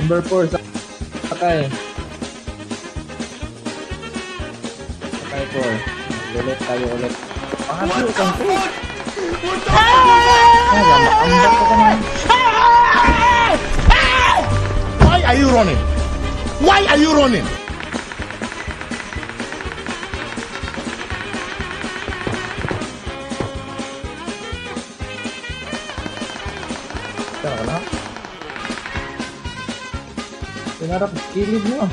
Number 4, sakay. Sakay 4. Ulit tayo ulit. Pangatlo kang pre. Ah, ambak ko ka naman. Why are you running? Why are you running? Tara ka na. Pinarap gilid mo.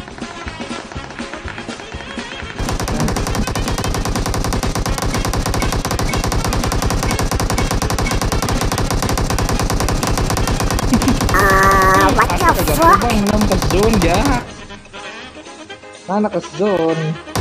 Ah, what the fuck? Bang, nampas zone, ya. Mana Nanakas zone.